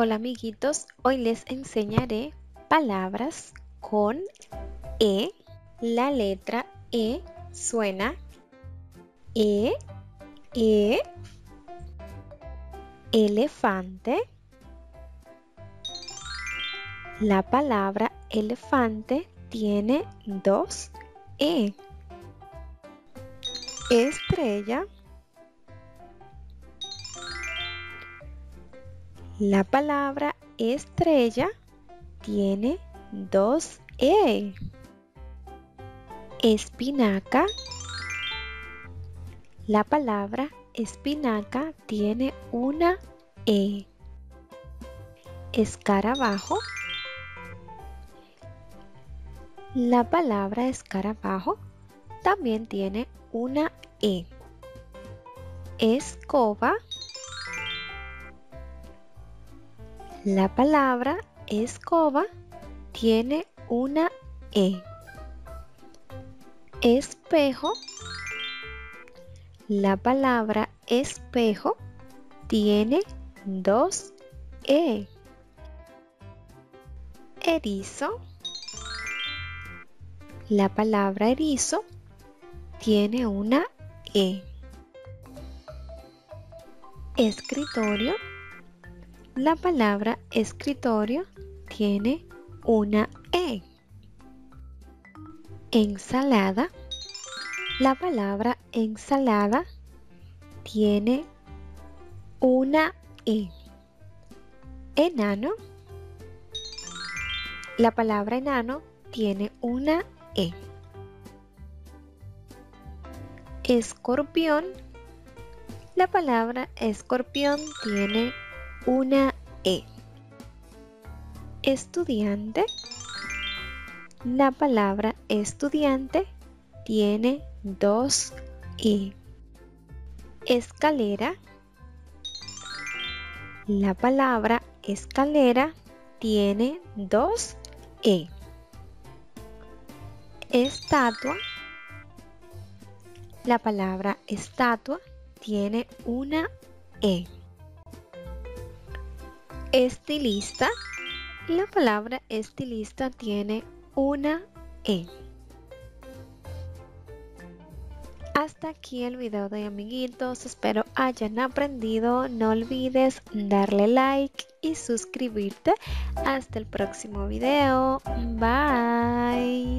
Hola amiguitos, hoy les enseñaré palabras con E. La letra E suena E, E, elefante. La palabra elefante tiene dos E. Estrella. La palabra estrella tiene dos E. Espinaca. La palabra espinaca tiene una E. Escarabajo. La palabra escarabajo también tiene una E. Escoba. La palabra escoba tiene una E. Espejo. La palabra espejo tiene dos E. Erizo. La palabra erizo tiene una E. Escritorio. La palabra escritorio tiene una E. Ensalada. La palabra ensalada tiene una E. Enano. La palabra enano tiene una E. Escorpión. La palabra escorpión tiene una E. Estudiante. La palabra estudiante tiene dos E. Escalera. La palabra escalera tiene dos E. Estatua. La palabra estatua tiene una E. Estilista. La palabra estilista tiene una E. Hasta aquí el video de amiguitos, espero hayan aprendido, no olvides darle like y suscribirte. Hasta el próximo video, bye.